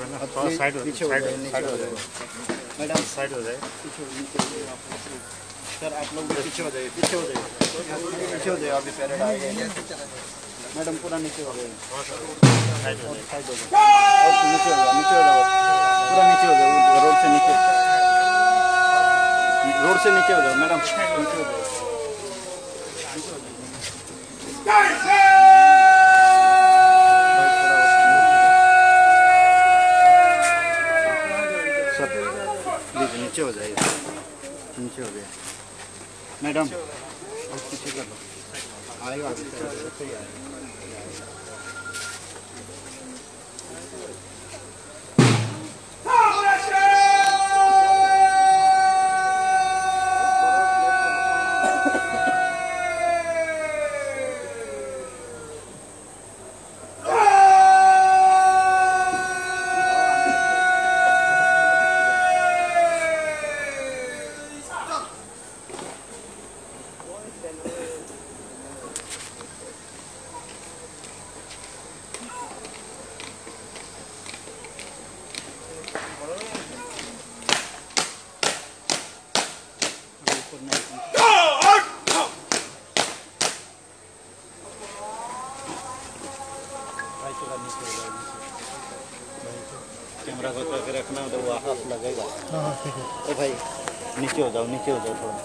थोड़ा साइड हो साइड जाए, नीचे साइड हो जाए। जाए मैडम साइड हो जाए आप। सर आप लोग पीछे हो जाइए पीछे हो जाइए पीछे हो जाइए अभी पैरेड आ गए मैडम पूरा नीचे हो गए साइड हो जाए नीचे हो जाओ नीचे हो जाओ पूरा नीचे हो जाओ रोड से नीचे रोड से नीचे हो जाओ मैडम नीचे हो जाओ नीचे हो जाइए। नीचे हो गया। मैडम पीछे कर लो। आएगा। कैमरा को करके रखना तो वो हाथ लगेगा। हाँ हाँ ठीक है। ओ भाई नीचे हो जाओ नीचे हो जाओ थोड़ा।